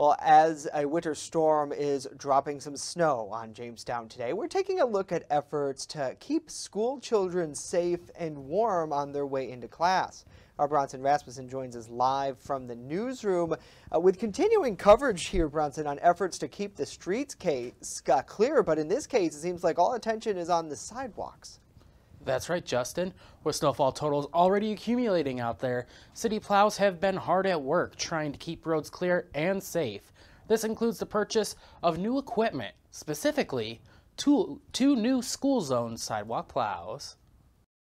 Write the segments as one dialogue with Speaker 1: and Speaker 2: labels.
Speaker 1: Well, as a winter storm is dropping some snow on Jamestown today, we're taking a look at efforts to keep school children safe and warm on their way into class. Our Bronson Rasmussen joins us live from the newsroom uh, with continuing coverage here, Bronson, on efforts to keep the streets case, uh, clear. But in this case, it seems like all attention is on the sidewalks.
Speaker 2: That's right, Justin. With snowfall totals already accumulating out there, city plows have been hard at work trying to keep roads clear and safe. This includes the purchase of new equipment, specifically two, two new school zone sidewalk plows.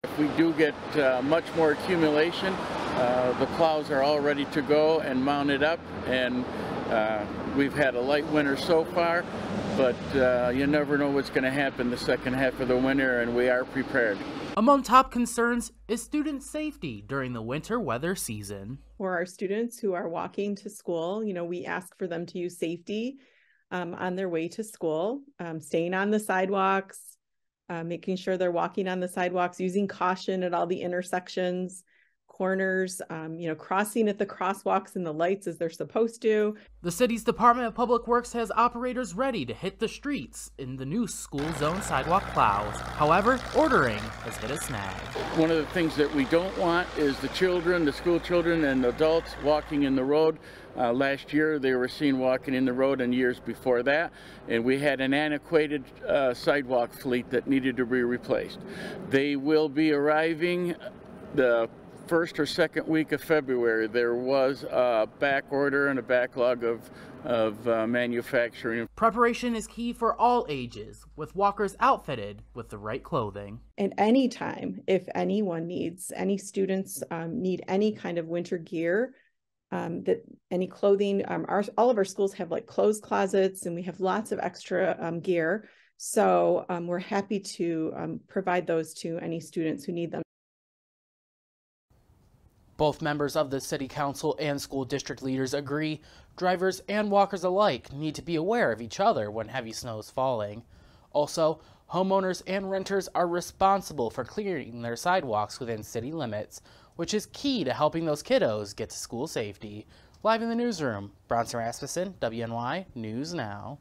Speaker 3: If we do get uh, much more accumulation, uh, the plows are all ready to go and mounted up and uh, we've had a light winter so far, but uh, you never know what's going to happen the second half of the winter, and we are prepared.
Speaker 2: Among top concerns is student safety during the winter weather season.
Speaker 4: For our students who are walking to school, you know, we ask for them to use safety um, on their way to school, um, staying on the sidewalks, uh, making sure they're walking on the sidewalks, using caution at all the intersections, corners, um, you know, crossing at the crosswalks and the lights as they're supposed to.
Speaker 2: The city's Department of Public Works has operators ready to hit the streets in the new school zone sidewalk plows. However, ordering has hit a snag.
Speaker 3: One of the things that we don't want is the children, the school children and adults walking in the road. Uh, last year they were seen walking in the road and years before that and we had an antiquated uh, sidewalk fleet that needed to be replaced. They will be arriving the first or second week of February, there was a back order and a backlog of, of uh, manufacturing.
Speaker 2: Preparation is key for all ages, with walkers outfitted with the right clothing.
Speaker 4: And anytime, if anyone needs, any students um, need any kind of winter gear, um, that any clothing, um, our, all of our schools have like clothes closets and we have lots of extra um, gear. So um, we're happy to um, provide those to any students who need them.
Speaker 2: Both members of the City Council and school district leaders agree drivers and walkers alike need to be aware of each other when heavy snow is falling. Also, homeowners and renters are responsible for clearing their sidewalks within city limits, which is key to helping those kiddos get to school safety. Live in the newsroom, Bronson Rasmussen, WNY News Now.